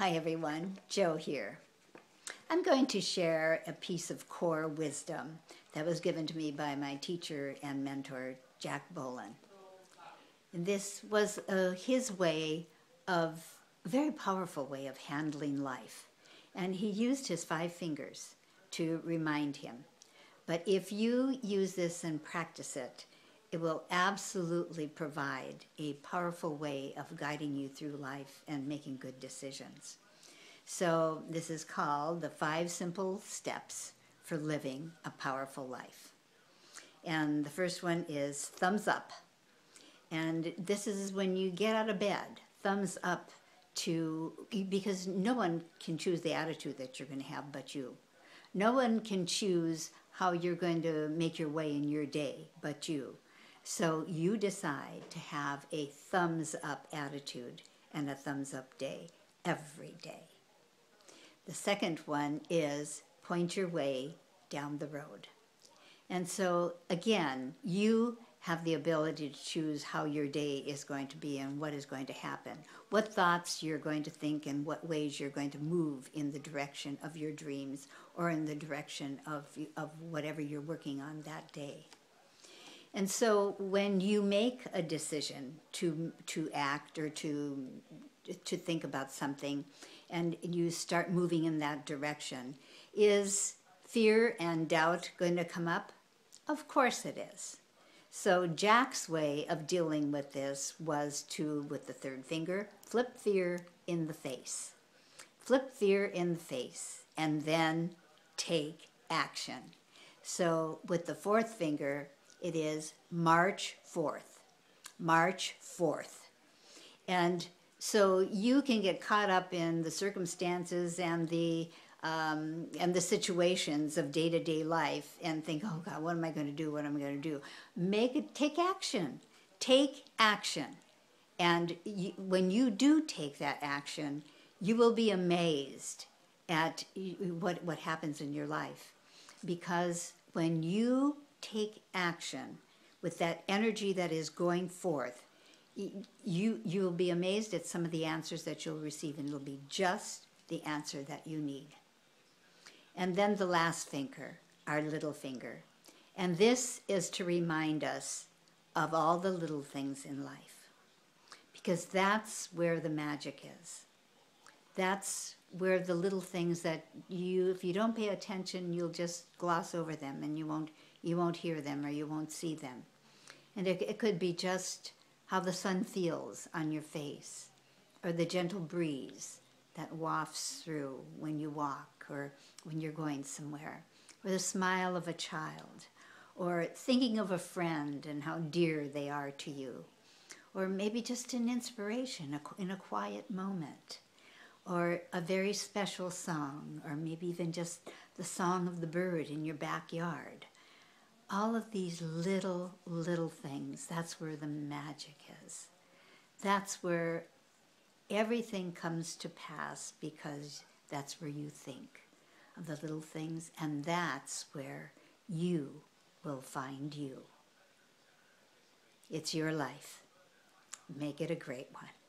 Hi everyone, Jo here. I'm going to share a piece of core wisdom that was given to me by my teacher and mentor, Jack Boland. And this was uh, his way of, a very powerful way of handling life. And he used his five fingers to remind him. But if you use this and practice it, it will absolutely provide a powerful way of guiding you through life and making good decisions. So this is called the five simple steps for living a powerful life. And the first one is thumbs up. And this is when you get out of bed, thumbs up to, because no one can choose the attitude that you're going to have but you. No one can choose how you're going to make your way in your day but you. So you decide to have a thumbs up attitude and a thumbs up day every day. The second one is point your way down the road. And so again, you have the ability to choose how your day is going to be and what is going to happen, what thoughts you're going to think and what ways you're going to move in the direction of your dreams or in the direction of, of whatever you're working on that day. And so when you make a decision to, to act or to, to think about something and you start moving in that direction, is fear and doubt going to come up? Of course it is. So Jack's way of dealing with this was to, with the third finger, flip fear in the face. Flip fear in the face and then take action. So with the fourth finger, it is March forth. March forth. And so you can get caught up in the circumstances and the um, and the situations of day-to-day life and think, oh God, what am I going to do? What am I going to do? Make it, take action. Take action. And when you do take that action, you will be amazed at what, what happens in your life. Because when you take action with that energy that is going forth, you, you will be amazed at some of the answers that you'll receive, and it'll be just the answer that you need. And then the last finger, our little finger. And this is to remind us of all the little things in life. Because that's where the magic is. That's where the little things that you, if you don't pay attention, you'll just gloss over them and you won't you won't hear them or you won't see them. And it, it could be just how the sun feels on your face, or the gentle breeze that wafts through when you walk or when you're going somewhere, or the smile of a child, or thinking of a friend and how dear they are to you, or maybe just an inspiration in a quiet moment, or a very special song, or maybe even just the song of the bird in your backyard all of these little, little things, that's where the magic is. That's where everything comes to pass because that's where you think of the little things, and that's where you will find you. It's your life. Make it a great one.